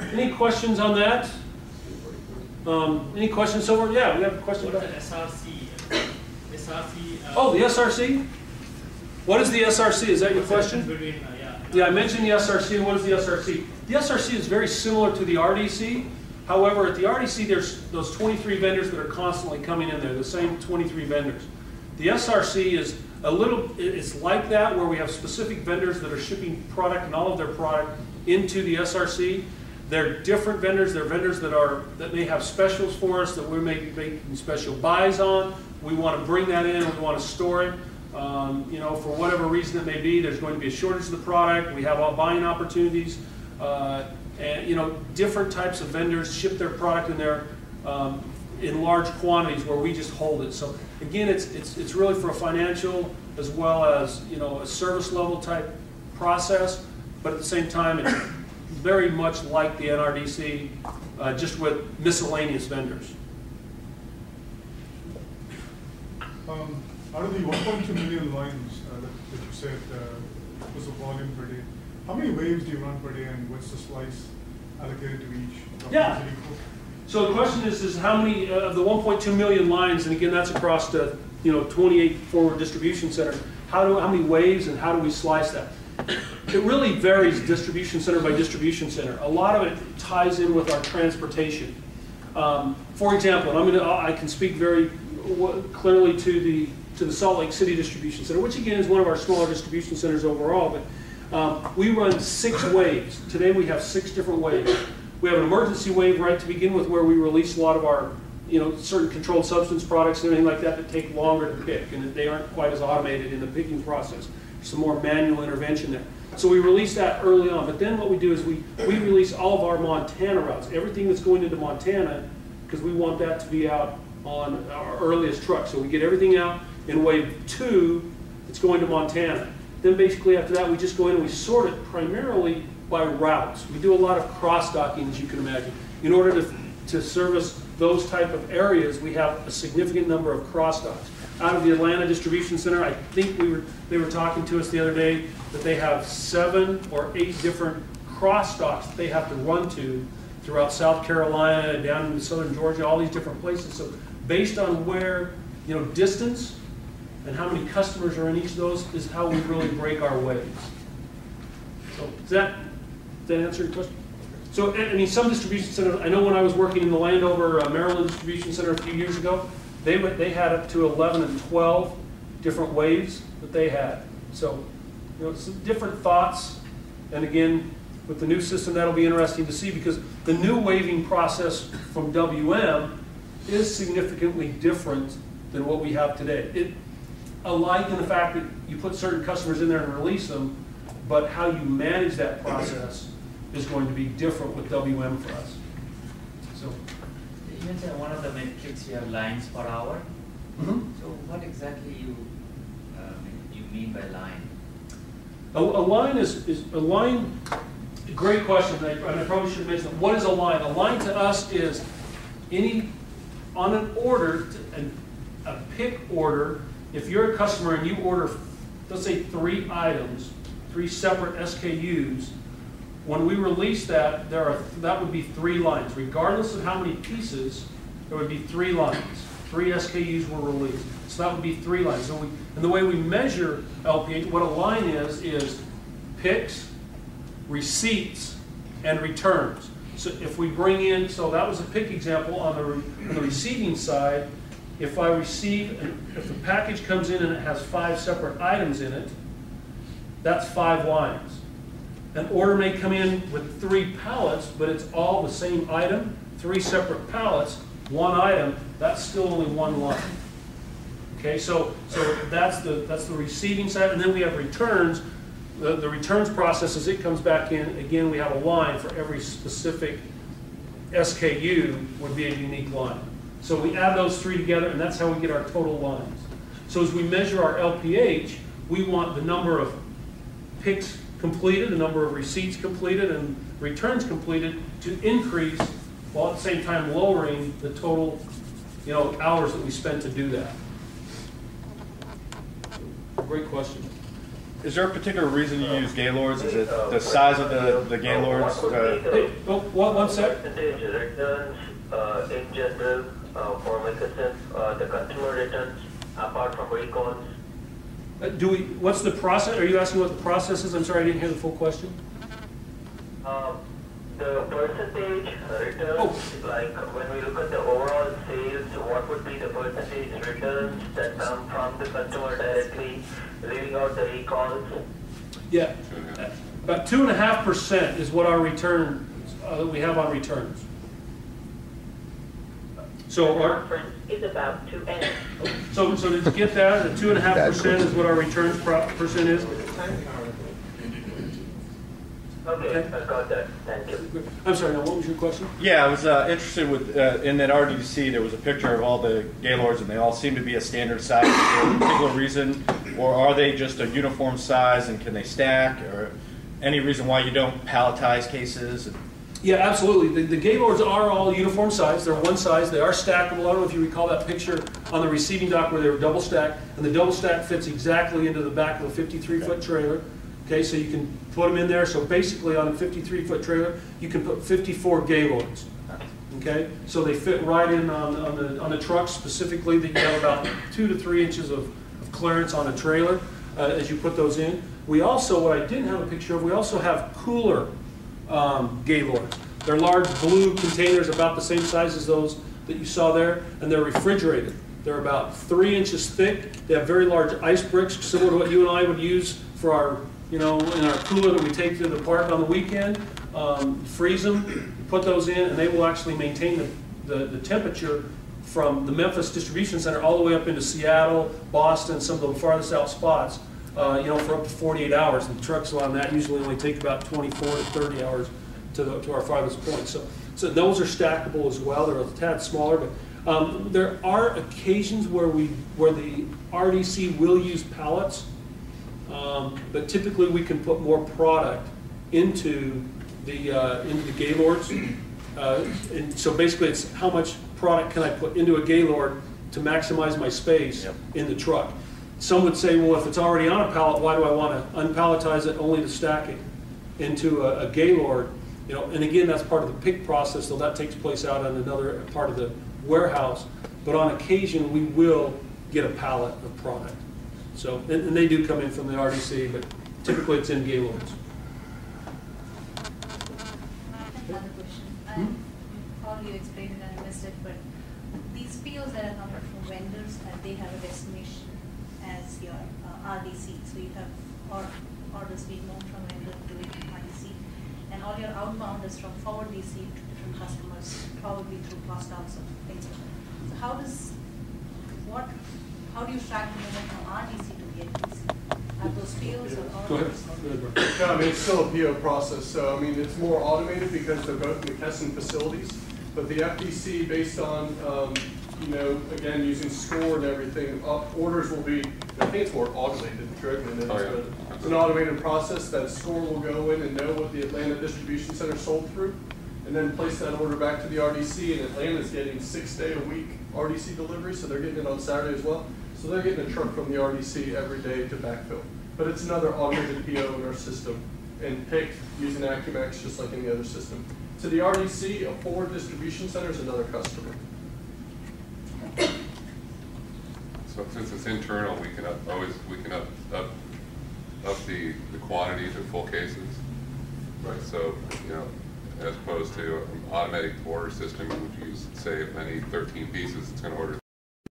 Any questions on that? Um, any questions so far? Yeah, we have a question about. the SRC? SRC. uh, Oh, the SRC? What is the SRC? Is that your question? Between, uh, yeah. Yeah, I mentioned the SRC, and what is the SRC? The SRC is very similar to the RDC. However, at the RDC, there's those 23 vendors that are constantly coming in there, the same 23 vendors. The SRC is a little, it's like that, where we have specific vendors that are shipping product and all of their product into the SRC. They're different vendors, they're vendors that are, that may have specials for us, that we may be making special buys on. We want to bring that in, we want to store it. Um, You know, for whatever reason it may be, there's going to be a shortage of the product, we have all buying opportunities. uh, And, you know, different types of vendors ship their product in there um, in large quantities where we just hold it. So again, it's, it's, it's really for a financial as well as, you know, a service level type process. But at the same time, it's very much like the NRDC, uh, just with miscellaneous vendors. Um, Out of the 1.2 million lines uh, that that you said uh, was the volume per day, how many waves do you run per day and what's the slice allocated to each? Yeah. Is it equal? So the question is, is how many uh, of the 1.2 million lines, and again, that's across the, you know, 28 forward distribution centers, how do, how many waves and how do we slice that? It really varies distribution center by distribution center. A lot of it ties in with our transportation. Um, For example, I'm gonna, I can speak very clearly to the, to the Salt Lake City Distribution Center, which again is one of our smaller distribution centers overall, but um, we run six waves. Today we have six different waves. We have an emergency wave right to begin with where we release a lot of our, you know, certain controlled substance products and everything like that that take longer to pick and they aren't quite as automated in the picking process. Some more manual intervention there. So we release that early on, but then what we do is we, we release all of our Montana routes, everything that's going into Montana, because we want that to be out on our earliest truck. So we get everything out in wave two, it's going to Montana. Then basically after that, we just go in and we sort it primarily by routes. We do a lot of cross-docking, as you can imagine. In order to, to service those type of areas, we have a significant number of cross-docks. Out of the Atlanta Distribution Center, I think we were, they were talking to us the other day that they have seven or eight different cross-docks that they have to run to throughout South Carolina, down into southern Georgia, all these different places. So based on where, you know, distance and how many customers are in each of those is how we really break our waves. So does that, does that answer your question? So, I I mean, some distribution centers, I know when I was working in the Landover, uh, Maryland Distribution Center a few years ago, they went, they had up to 11 and 12 different waves that they had. So, you know, some different thoughts. And again, with the new system, that'll be interesting to see because the new waving process from WM is significantly different than what we have today. It, alike in the fact that you put certain customers in there and release them, but how you manage that process is going to be different with WM for us. So, Mentioned one of the metrics you have lines per hour. mhm. So what exactly you, uh, you mean by line? A, a line is, is, a line, great question, I, and I probably should mention, what is a line? A line to us is any, on an order, an, a pick order, if you're a customer and you order, let's say, three items, three separate SKUs, when we release that, there are, that would be three lines. Regardless of how many pieces, there would be three lines. Three SKUs were released. So that would be three lines. So we, and the way we measure LPH, what a line is, is picks, receipts, and returns. So if we bring in, so that was a pick example on the, on the receiving side. If I receive, if the package comes in and it has five separate items in it, that's five lines. An order may come in with three pallets, but it's all the same item, three separate pallets, one item, that's still only one line. Okay, so, so that's the, that's the receiving side, and then we have returns. The, the returns process, as it comes back in, again, we have a line for every specific SKU would be a unique line. So we add those three together, and that's how we get our total lines. So as we measure our LPH, we want the number of picks completed, the number of receipts completed, and returns completed to increase, while at the same time lowering the total, you know, hours that we spent to do that. Great question. Is there a particular reason you use Gaylords? Is it the size of the, the Gaylords? Uh, Hey, oh, one, one sec. Percentage returns uh, in general uh, for Microsoft, uh, the customer returns apart from recalls. Uh, Do we, what's the process, are you asking what the process is? I'm sorry, I didn't hear the full question. Um, The percentage returns, Oh. like when we look at the overall sales, what would be the percentage returns that come from the customer directly, leaving out the recalls? Yeah, about two and a half percent is what our return, uh, that we have on returns. So our, conference is about to end. so, so to get that, the two and a half percent is what our returns pro- percent is. Okay, I got that, thank you. I'm sorry, now what was your question? yeah, I was uh, interested with uh, in that RDC. There was a picture of all the Gaylords, and they all seem to be a standard size. for a particular reason, or are they just a uniform size, and can they stack, or any reason why you don't palletize cases? Yeah, absolutely. The, the Gaylords are all uniform size. They're one size. They are stackable. I don't know if you recall that picture on the receiving dock where they were double stacked, and the double stack fits exactly into the back of a 53 foot trailer. Okay, so you can put them in there. So basically, on a 53 foot trailer, you can put 54 Gaylords. Okay, so they fit right in on, on the on the truck specifically. That you have about two to three inches of, of clearance on a trailer uh, as you put those in. We also, what I didn't have a picture of, we also have cooler um, Gaylords. They're large blue containers about the same size as those that you saw there, and they're refrigerated. They're about three inches thick. They have very large ice bricks, similar to what you and I would use for our, you know, in our cooler that we take to the park on the weekend. Um, freeze them, put those in, and they will actually maintain the, the, the temperature from the Memphis distribution center all the way up into Seattle, Boston, some of the farthest out spots uh, you know, for up to 48 hours. And trucks on that usually only take about 24 to 30 hours to, the, to our farthest point. So, so those are stackable as well. They're a tad smaller, but um, there are occasions where we where the RDC will use pallets, um, but typically we can put more product into the uh, into the Gaylords. Uh, and so basically, it's how much product can I put into a Gaylord to maximize my space Yep. in the truck. Some would say, well, if it's already on a pallet, why do I want to unpalletize it only to stack it into a, a Gaylord? You know, and again, that's part of the pick process, so that takes place out on another part of the warehouse. But on occasion, we will get a pallet of product. So, and, and they do come in from the RDC, but typically it's in Gaylords. Another question. I Hmm? you explained it and I missed it, but these POs that are coming from vendors, uh, they have a destination as your uh, RDC. So you have or orders being moved from vendor to RDC. And all your outbound is from forward DC to different customers, probably through cross-docks or things like that. So how does, what, how do you track the movement from RDC to the NDC? Are those POs or Go ahead. orders? Go ahead, No, I mean, it's still a PO process, so I mean, it's more automated because they're both McKesson facilities. But the FDC, based on, um, you know, again, using SCORE and everything, uh, orders will be, I think it's more automated, correct me, Oh, it's, yeah. but it's an automated process that SCORE will go in and know what the Atlanta Distribution Center sold through, and then place that order back to the RDC, and Atlanta's getting six day a week RDC delivery, so they're getting it on Saturday as well. So they're getting a truck from the RDC every day to backfill. But it's another automated PO in our system and picked using Acumax just like any other system. To the RDC, a forward distribution center is another customer. So since it's internal, we can up, always, we can up, up, up the, the quantity to full cases. Right, so, you know, as opposed to an automatic order system, you would use, say, if I need thirteen pieces, it's gonna order